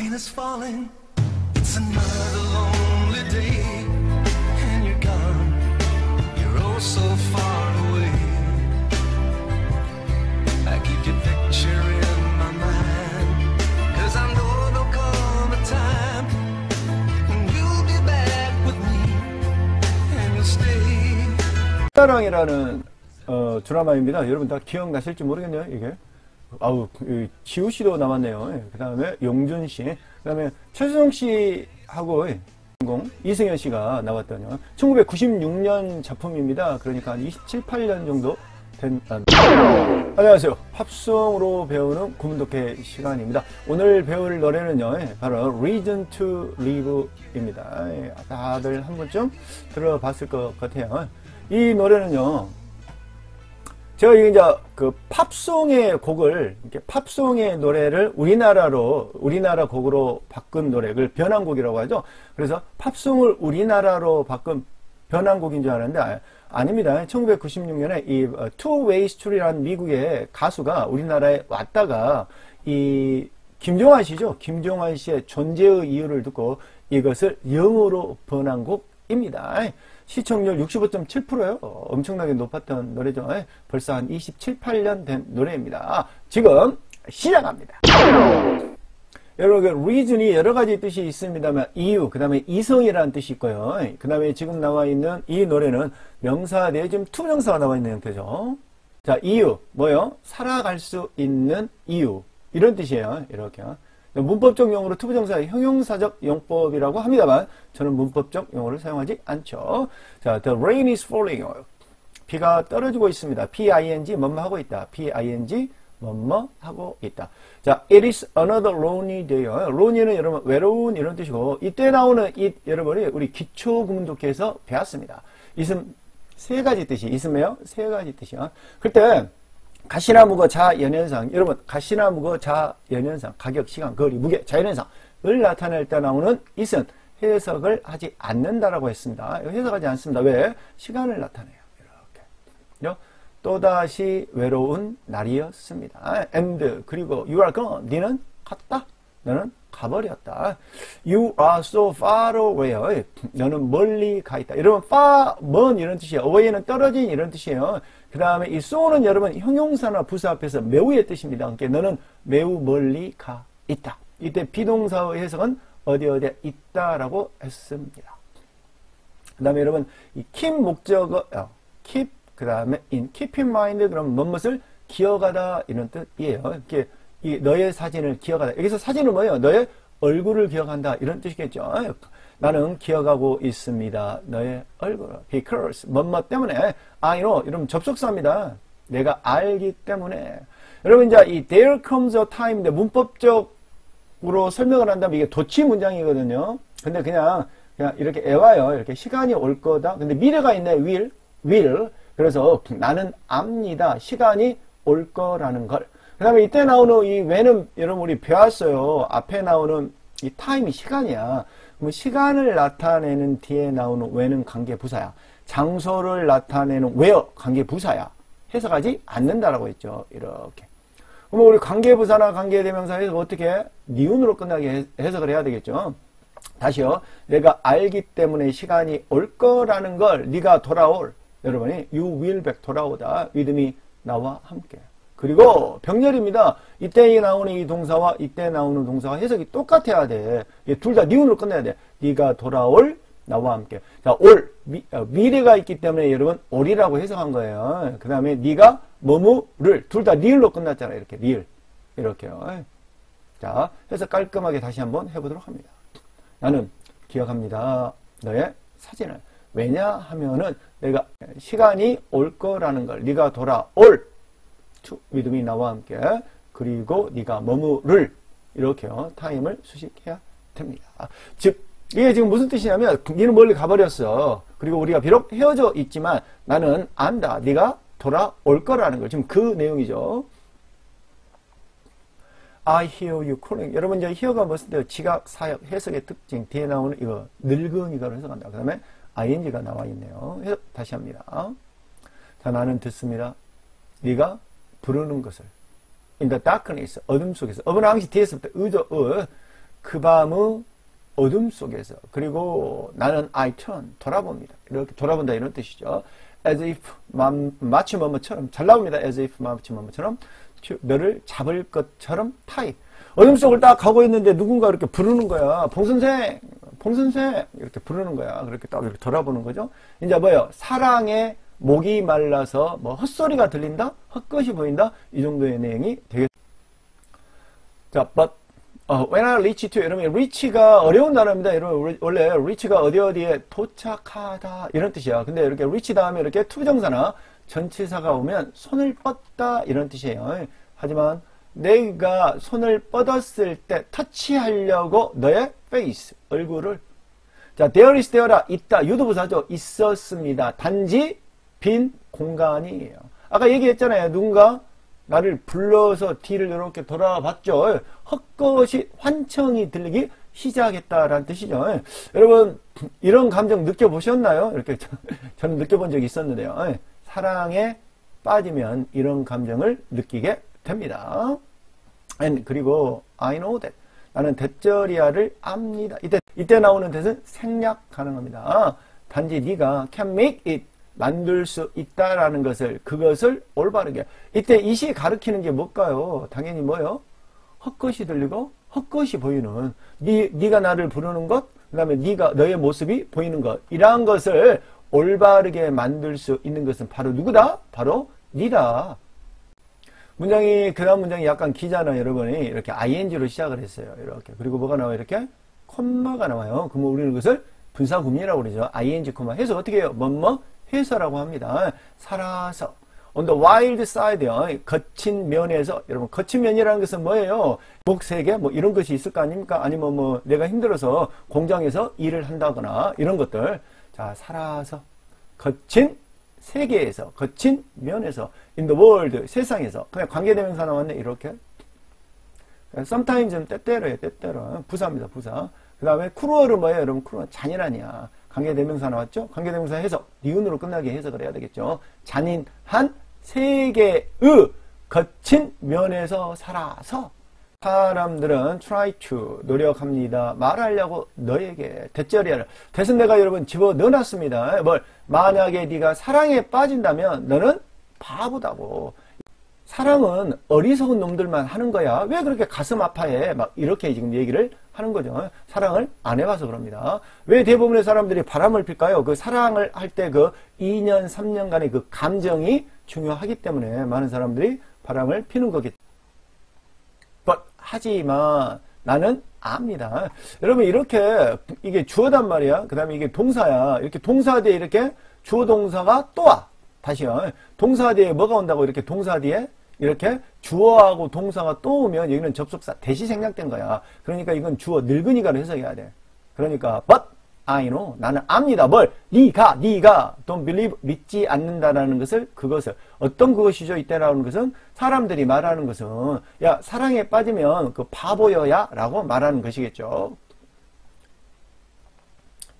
rain is falling. It's another lonely day, and you're gone. You're oh so far away. I keep your picture in my mind, cause I know there'll come a time when you'll be back with me, and you'll stay. 사랑이라는 어, 드라마입니다. 여러분 다 기억나실지 모르겠네요, 이게. 아우, 그, 지우 씨도 남았네요. 그 다음에 용준 씨, 그 다음에 최수정 씨하고 공 이승현 씨가 나왔던 1996년 작품입니다. 그러니까 한 27, 8년 정도 된. 아, 안녕하세요. 팝송으로 배우는 구문독해 시간입니다. 오늘 배울 노래는요, 예, 바로 Reason to Live입니다. 예, 다들 한 번쯤 들어봤을 것 같아요. 이 노래는요, 제가 이제 그 팝송의 곡을 이렇게 팝송의 노래를 우리나라로 우리나라 곡으로 바꾼 노래를 변환곡이라고 하죠. 그래서 팝송을 우리나라로 바꾼 변환곡인 줄 알았는데 아, 아닙니다. 1996년에 이 어, Two Way Street이라는 미국의 가수가 우리나라에 왔다가 이 김종환 씨죠. 김종환 씨의 존재의 이유를 듣고 이것을 영어로 번안곡입니다. 시청률 65.7%예요. 엄청나게 높았던 노래죠. 예, 벌써 한 27, 8년 된 노래입니다. 지금 시작합니다. 여러분, 그 reason이 여러 가지 뜻이 있습니다만 이유, 그 다음에 이성이라는 뜻이 있고요. 그 다음에 지금 나와 있는 이 노래는 명사 뒤에 지금 to부정사가 나와 있는 형태죠. 자, 이유, 뭐요? 살아갈 수 있는 이유. 이런 뜻이에요. 이렇게. 문법적 용어로 to부정사의 형용사적 용법이라고 합니다만 저는 문법적 용어를 사용하지 않죠. 자, the rain is falling. 비가 떨어지고 있습니다. p-i-n-g 뭐뭐 하고 있다. p-i-n-g 뭐뭐 하고 있다. 자, it is another lonely day. lonely는 여러분 외로운 이런 뜻이고 이때 나오는 it 여러분이 우리 기초 구문독해에서 배웠습니다. 있음 세 가지 뜻이 있으me요. 세 가지 뜻이요. 그때 가시나무거 자연현상 여러분 가시나무거 자연현상 가격 시간 거리 무게 자연현상을 나타낼 때 나오는 있은 해석을 하지 않는다라고 했습니다. 해석하지 않습니다. 왜? 시간을 나타내요. 이렇게. 또다시 외로운 날이었습니다. and 그리고 you are gone. 니는 갔다. 너는 가버렸다. You are so far away. 너는 멀리 가 있다. 여러분, far, 먼 이런 뜻이에요. away는 떨어진 이런 뜻이에요. 그 다음에 이 so는 여러분 형용사나 부사 앞에서 매우의 뜻입니다. 그러니까 너는 매우 멀리 가 있다. 이때 비동사의 해석은 어디 어디에 있다라고 했습니다. 그 다음에 여러분 이 keep 목적어 어, keep 그 다음에 in keep in mind 그럼 무엇을 기억하다 이런 뜻이에요. 이렇게 이 너의 사진을 기억하다. 여기서 사진은 뭐예요? 너의 얼굴을 기억한다 이런 뜻이겠죠. 나는 기억하고 있습니다. 너의 얼굴. Because 뭐뭐 때문에 I know 이러면 접속사입니다. 내가 알기 때문에 여러분 이제 이 there comes a time인데 문법적으로 설명을 한다면 이게 도치 문장이거든요. 근데 그냥 그냥 이렇게 애와요. 이렇게 시간이 올 거다. 근데 미래가 있네. will will 그래서 나는 압니다. 시간이 올 거라는 걸. 그 다음에 이때 나오는 이 when은 여러분 우리 배웠어요. 앞에 나오는 이 타임이 시간이야. 그럼 시간을 나타내는 뒤에 나오는 when은 관계 부사야. 장소를 나타내는 where 관계 부사야. 해석하지 않는다라고 했죠. 이렇게. 그럼 우리 관계 부사나 관계 대명사에서 어떻게 니은으로 끝나게 해석을 해야 되겠죠. 다시요. 내가 알기 때문에 시간이 올 거라는 걸 네가 돌아올 여러분이 you will back 돌아오다 믿음이 나와 함께. 그리고 병렬입니다. 이때 나오는 이 동사와 이때 나오는 동사와 해석이 똑같아야 돼. 둘 다 니은으로 끝내야 돼. 네가 돌아올 나와 함께. 자, 올 미, 어, 미래가 있기 때문에 여러분 올이라고 해석한 거예요. 그 다음에 네가 뭐뭐를 둘 다 리을로 끝났잖아. 이렇게 리을 이렇게요. 자, 해서 깔끔하게 다시 한번 해보도록 합니다. 나는 기억합니다. 너의 사진을. 왜냐하면은 내가 시간이 올 거라는 걸 네가 돌아올 믿음이 나와 함께 그리고 네가 머무를 이렇게요 time을 수식해야 됩니다. 즉 이게 지금 무슨 뜻이냐면 니는 멀리 가버렸어. 그리고 우리가 비록 헤어져 있지만 나는 안다. 네가 돌아올 거라는 걸 지금 그 내용이죠. I hear you calling. 여러분 이제 hear가 무슨 지각, 사역, 해석의 특징 뒤에 나오는 이거 은, 는, 이, 가로 해석한다. 그 다음에 ing가 나와 있네요. 다시 합니다. 자 나는 듣습니다. 네가 부르는 것을 in the darkness 어둠 속에서 어느 항시 뒤에서부터 의도 어 그 밤의 어둠 속에서 그리고 나는 I turn 돌아봅니다. 이렇게 돌아본다 이런 뜻이죠. as if 마, 마치 뭐뭐처럼 잘 나옵니다. as if 마치 뭐뭐처럼 주- 너를 잡을 것처럼 타이 어둠 속을 딱 가고 있는데 누군가 이렇게 부르는 거야. 봉선생, 봉선생 이렇게 부르는 거야. 그렇게 딱 이렇게 돌아보는 거죠. 이제 뭐예요? 사랑에 목이 말라서 뭐 헛소리가 들린다, 헛것이 보인다 이 정도의 내용이 되겠. 자, but 어, when I reach to 여러분 reach가 어려운 단어입니다. 여러분 원래 reach가 어디 어디에 도착하다 이런 뜻이야. 근데 이렇게 reach 다음에 이렇게 투정사나 전치사가 오면 손을 뻗다 이런 뜻이에요. 하지만 내가 손을 뻗었을 때 터치하려고 너의 face 얼굴을 자, there is there라 있다 유도부사죠. 있었습니다. 단지 빈 공간이에요. 아까 얘기했잖아요. 누군가 나를 불러서 뒤를 이렇게 돌아봤죠. 헛것이 환청이 들리기 시작했다라는 뜻이죠. 여러분 이런 감정 느껴보셨나요? 이렇게 저- 저는 느껴본 적이 있었는데요. 사랑에 빠지면 이런 감정을 느끼게 됩니다. And 그리고 I know that 나는 대절이야를 압니다. 이때 이때 나오는 뜻은 생략 가능합니다. 단지 네가 can make it 만들 수 있다라는 것을 그것을 올바르게 이때 이 시 가르치는 게 뭘까요? 당연히 뭐요? 헛것이 들리고 헛것이 보이는 네 네가 나를 부르는 것 그다음에 네가 너의 모습이 보이는 것 이러한 것을 올바르게 만들 수 있는 것은 바로 누구다? 바로 네다. 문장이 그 다음 문장이 약간 기잖아요 여러분이 이렇게 ing로 시작을 했어요 이렇게 그리고 뭐가 나와요 이렇게 콤마가 나와요 그러면 우리는 그것을 분사구문이라고 그러죠 ing 콤마 해서 어떻게 해요 뭐뭐 해서라고 합니다. 살아서. On the wild side요 거친 면에서 여러분 거친 면이라는 것은 뭐예요? 목세계 뭐 이런 것이 있을 거 아닙니까? 아니면 뭐 내가 힘들어서 공장에서 일을 한다거나 이런 것들. 자 살아서 거친 세계에서 거친 면에서 in the world 세상에서. 그냥 관계대명사 나왔네 이렇게. sometimes는 때때로예요 때때로. 부사입니다 부사. 그 다음에 cruel은 뭐예요 여러분? cruel 잔인하냐 관계대명사 나왔죠 관계대명사 해석 니은으로 끝나게 해석을 해야 되겠죠 잔인한 세계의 거친 면에서 살아서 사람들은 try to 노력합니다. 말하려고 너에게 that절 이하를 대신 내가 여러분 집어 넣어놨습니다. 뭘 만약에 네가 사랑에 빠진다면 너는 바보다고. 사랑은 어리석은 놈들만 하는 거야. 왜 그렇게 가슴 아파해? 막 이렇게 지금 얘기를 하는 거죠. 사랑을 안 해봐서 그럽니다. 왜 대부분의 사람들이 바람을 필까요? 그 사랑을 할 때 그 2년, 3년간의 그 감정이 중요하기 때문에 많은 사람들이 바람을 피는 거겠죠. but 하지만 나는 압니다. 여러분 이렇게 이게 주어단 말이야. 그 다음에 이게 동사야. 이렇게 동사 뒤에 이렇게 주어 동사가 또 와. 다시요. 동사 뒤에 뭐가 온다고 이렇게 동사 뒤에 이렇게 주어하고 동사가 또 오면 여기는 접속사 대시 생략된 거야. 그러니까 이건 주어 늙은이가로 해석해야 돼. 그러니까 but I know 나는 압니다. 뭘 네가 네가 don't believe 믿지 않는다라는 것을 그것을 어떤 그것이죠 이때라는 것은 사람들이 말하는 것은 야 사랑에 빠지면 그 바보여야라고 말하는 것이겠죠.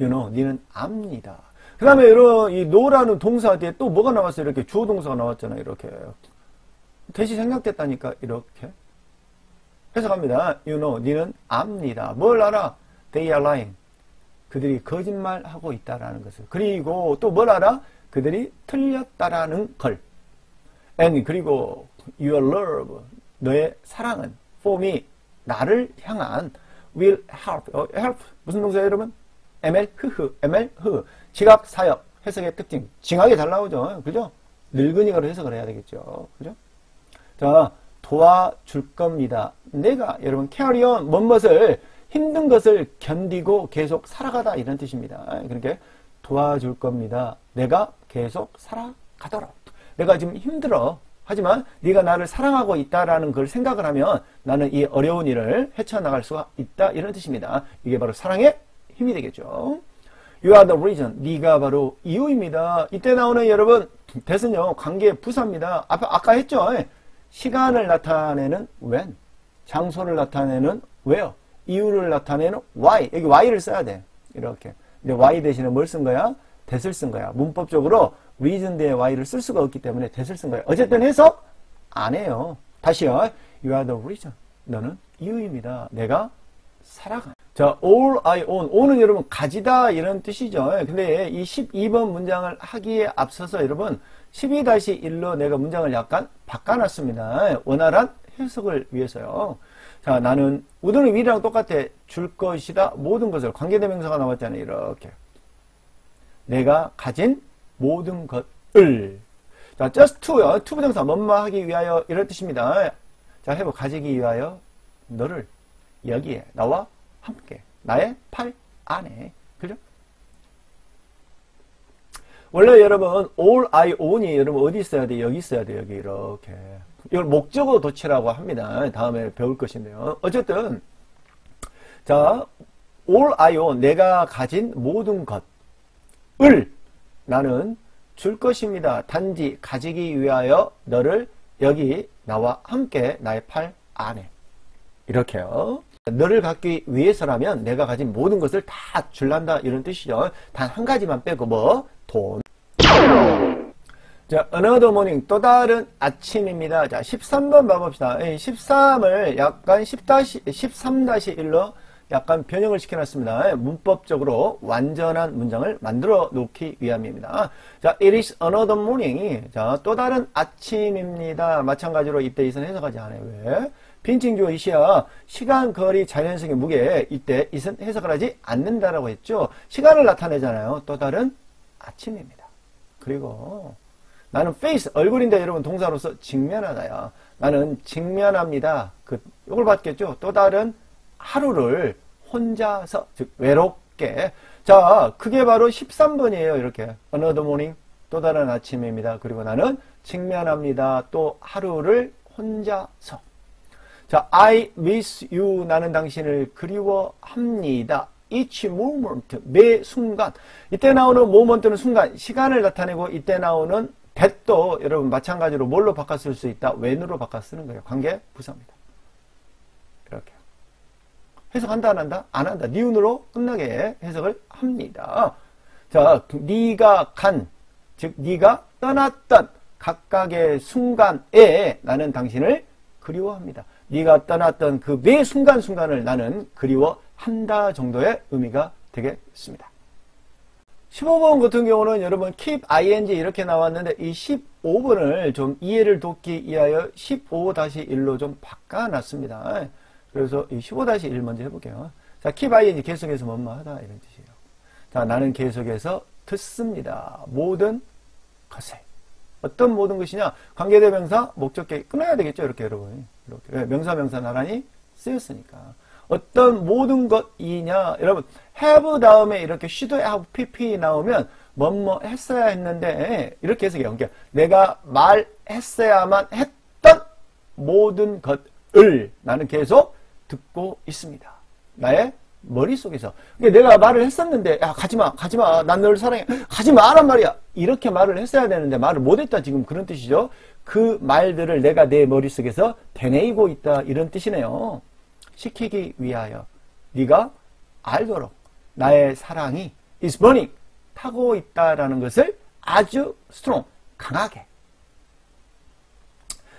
You know 니는 압니다. 그 다음에 이런 이 노라는 동사 뒤에 또 뭐가 나왔어요? 이렇게 주어 동사가 나왔잖아요. 이렇게 대시 생략됐다니까 이렇게 해석합니다. You know 니는 압니다. 뭘 알아? They are lying. 그들이 거짓말하고 있다라는 것을. 그리고 또 뭘 알아? 그들이 틀렸다라는 걸. And 그리고 your love, 너의 사랑은 for me, 나를 향한 will help. 어, help 무슨 동사예요, 여러분? ml 흐흐, ml 흐. 지각 사역 해석의 특징. 징하게 잘 나오죠. 그죠? 늙은이가로 해석을 해야 되겠죠. 그죠? 자, 도와줄 겁니다. 내가 여러분 carry on 뭔것을 힘든 것을 견디고 계속 살아가다 이런 뜻입니다. 그러니까 도와줄 겁니다. 내가 계속 살아가도록. 내가 지금 힘들어. 하지만 네가 나를 사랑하고 있다라는 걸 생각을 하면 나는 이 어려운 일을 헤쳐나갈 수가 있다 이런 뜻입니다. 이게 바로 사랑의 힘이 되겠죠. You are the reason. 네가 바로 이유입니다. 이때 나오는 여러분 대선요 관계 부사입니다. 아까 아까 했죠. 시간을 나타내는 when, 장소를 나타내는 where, 이유를 나타내는 why. 여기 why를 써야 돼. 이렇게. 근데 why 대신에 뭘 쓴 거야? that을 쓴 거야. 문법적으로 reason 대에 why를 쓸 수가 없기 때문에 that을 쓴 거야. 어쨌든 해석 안 해요. 다시요. You are the reason. 너는 이유입니다. 내가 살아가. 자, all I own. own은 여러분 가지다 이런 뜻이죠. 근데 이 12번 문장을 하기에 앞서서 여러분 12-1로 내가 문장을 약간 바꿔놨습니다. 원활한 해석을 위해서요. 자, 나는 우도는 위랑 똑같아. 줄 것이다. 모든 것을 관계대명사가 나왔잖아요. 이렇게. 내가 가진 모든 것을. 자, just to요. to 부정사 뭐뭐 하기 위하여 이런 뜻입니다. 자, 해보 가지기 위하여 너를 여기에 나와 함께 나의 팔 안에 그죠? 원래 여러분 all I own이 여러분 어디 있어야 돼? 여기 있어야 돼. 여기 이렇게. 이걸 목적어 도치라고 합니다. 다음에 배울 것인데요. 어쨌든 자 all I own 내가 가진 모든 것을 나는 줄 것입니다. 단지 가지기 위하여 너를 여기 나와 함께 나의 팔 안에 이렇게요. 너를 갖기 위해서라면 내가 가진 모든 것을 다 줄란다 이런 뜻이죠. 단 한 가지만 빼고 뭐? 돈. 자, another morning 또 다른 아침입니다. 자, 13번 봐봅시다. 13을 약간 10-13-1로 약간 변형을 시켜놨습니다. 문법적으로 완전한 문장을 만들어 놓기 위함입니다. 자, it is another morning. 자, 또 다른 아침입니다. 마찬가지로 이때 이선 해석하지 않아요. 왜? 빈칭 주어 이시야 시간, 거리, 자연성의 무게 이때 이선 해석을 하지 않는다라고 했죠. 시간을 나타내잖아요. 또 다른 아침입니다. 그리고 나는 face 얼굴인데 여러분 동사로서 직면하다야. 나는 직면합니다. 그 이걸 받겠죠. 또 다른 하루를 혼자서 즉 외롭게 자 그게 바로 13번이에요. 이렇게 another morning 또 다른 아침입니다. 그리고 나는 직면합니다. 또 하루를 혼자서 자, I miss you. 나는 당신을 그리워합니다. each moment. 매 순간. 이때 나오는 moment는 순간, 시간을 나타내고 이때 나오는 that도 여러분 마찬가지로 뭘로 바꿔 쓸 수 있다? when으로 바꿔 쓰는 거예요. 관계 부사입니다. 이렇게. 해석한다 안 한다? 안 한다. 니은으로 끝나게 해석을 합니다. 자, 네가 간, 즉 네가 떠났던 각각의 순간에 나는 당신을 그리워합니다. 네가 떠났던 그 매 순간순간을 나는 그리워한다 정도의 의미가 되겠습니다. 15번 같은 경우는 여러분 keep ing 이렇게 나왔는데 이 15번을 좀 이해를 돕기 위하여 15-1로 좀 바꿔놨습니다. 그래서 이 15-1 먼저 해볼게요. 자, keep ing 계속해서 뭐뭐 하다 이런 뜻이에요. 자, 나는 계속해서 듣습니다. 모든 것을. 어떤 모든 것이냐? 관계대명사, 목적계 끊어야 되겠죠, 이렇게 여러분. 이렇게 명사 명사 나란히 쓰였으니까. 어떤 모든 것이냐? 여러분, have 다음에 이렇게 should have pp 나오면 뭐뭐 했어야 했는데 이렇게 해석해요. 그러니까 내가 말했어야만 했던 모든 것을 나는 계속 듣고 있습니다. 나의 머릿속에서. 그러니까 내가 말을 했었는데, 야, 가지마, 가지마, 난 너를 사랑해. 가지 마란 말이야. 이렇게 말을 했어야 되는데, 말을 못했다. 지금 그런 뜻이죠. 그 말들을 내가 내 머릿속에서 되뇌이고 있다. 이런 뜻이네요. 시키기 위하여. 네가 알도록 나의 사랑이 is burning. 타고 있다라는 것을 아주 strong. 강하게.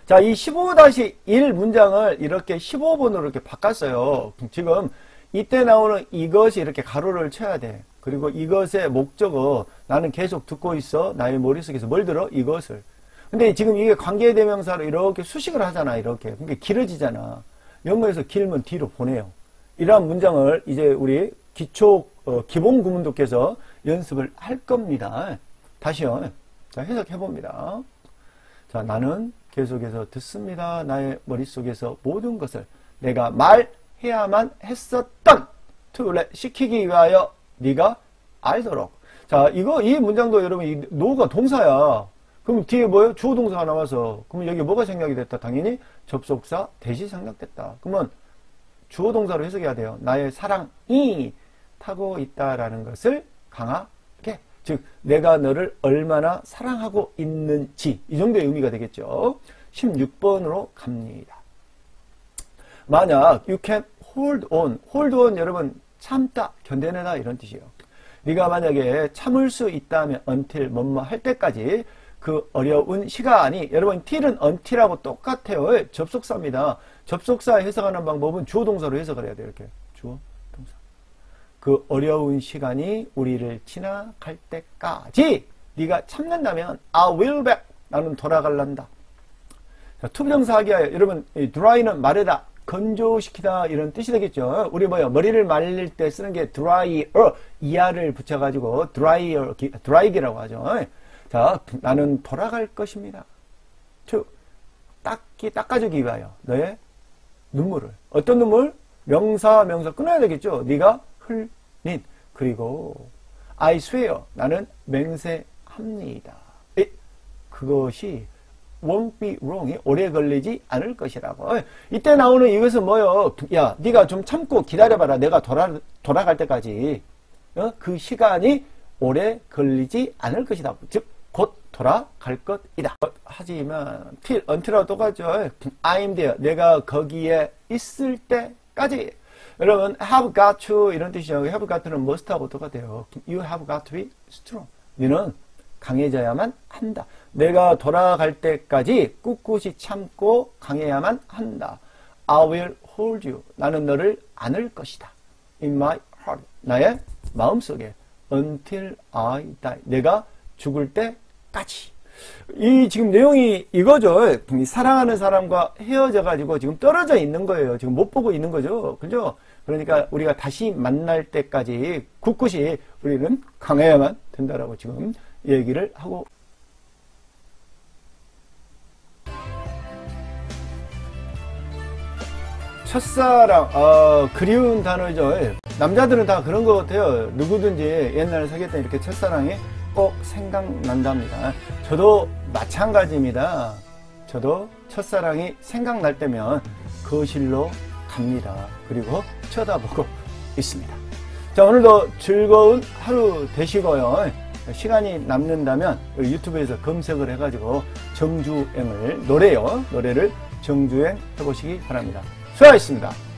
자, 이 15-1 문장을 이렇게 15번으로 이렇게 바꿨어요. 지금 이때 나오는 이것이 이렇게 가로를 쳐야 돼. 그리고 이것의 목적어 나는 계속 듣고 있어. 나의 머릿속에서 뭘 들어? 이것을. 근데 지금 이게 관계대명사로 이렇게 수식을 하잖아. 이렇게. 그러니까 길어지잖아. 영어에서 길면 뒤로 보내요. 이러한 문장을 이제 우리 기초 어, 기본 구문도께서 연습을 할 겁니다. 다시요. 자, 해석해 봅니다. 자, 나는 계속해서 듣습니다. 나의 머릿속에서 모든 것을 내가 말 해야만 했었던 투를 시키기 위하여 네가 알도록. 자, 이거 이 문장도 여러분 이 노가 동사야. 그럼 뒤에 뭐예요? 주어 동사가 나와서 그러면 여기 뭐가 생략이 됐다? 당연히 접속사 대시 생략됐다. 그러면 주어 동사로 해석해야 돼요. 나의 사랑이 타고 있다라는 것을 강하게 즉 내가 너를 얼마나 사랑하고 있는지 이 정도의 의미가 되겠죠. 16번으로 갑니다. 만약 you can hold on, hold on 여러분 참다, 견뎌내다 이런 뜻이에요. 네가 만약에 참을 수 있다면 until 뭐뭐 할 때까지 그 어려운 시간이 여러분 till은 until하고 똑같아요. 접속사입니다. 접속사 해석하는 방법은 주어 동사로 해석을 해야 돼요. 이렇게 주어 동사. 그 어려운 시간이 우리를 지나갈 때까지 네가 참는다면 I will back 나는 돌아갈란다. 자, to부정사 하기 위하여 여러분 이 dry는 마르다 건조시키다 이런 뜻이 되겠죠. 우리 뭐요 머리를 말릴 때 쓰는 게 dryer 이하를 붙여가지고 dryer 드라이기라고 하죠. 자 나는 돌아갈 것입니다. to 닦기 닦아주기 위하여 너의 눈물을 어떤 눈물 명사 명사 끊어야 되겠죠. 네가 흘린 그리고 I swear 나는 맹세합니다. 에, 그것이 won't be wrong이 오래 걸리지 않을 것이라고. 어, 이때 나오는 이것은 뭐요? 야, 네가 좀 참고 기다려봐라. 내가 돌아 돌아갈 때까지 어? 그 시간이 오래 걸리지 않을 것이다. 즉, 곧 돌아갈 것이다. 어, 하지만 till until하고 똑같죠. I'm there. 내가 거기에 있을 때까지. 여러분, have got to 이런 뜻이죠. have got to는 must하고 똑같아요. You have got to be strong. 너는 강해져야만 한다. 내가 돌아갈 때까지 꿋꿋이 참고 강해야만 한다. I will hold you. 나는 너를 안을 것이다. In my heart. 나의 마음속에. Until I die. 내가 죽을 때까지. 이 지금 내용이 이거죠. 이 사랑하는 사람과 헤어져 가지고 지금 떨어져 있는 거예요. 지금 못 보고 있는 거죠. 그죠? 그러니까 우리가 다시 만날 때까지 굳굳이 우리는 강해야만 된다라고 지금 얘기를 하고 첫사랑, 어, 그리운 단어죠. 남자들은 다 그런 것 같아요. 누구든지 옛날에 사귀었던 이렇게 첫사랑이 꼭 생각난답니다. 저도 마찬가지입니다. 저도 첫사랑이 생각날 때면 거실로 갑니다. 그리고 쳐다보고 있습니다. 자, 오늘도 즐거운 하루 되시고요. 시간이 남는다면 유튜브에서 검색을 해가지고 정주행을 노래요. 노래를 정주행 해보시기 바랍니다. 수고하셨습니다.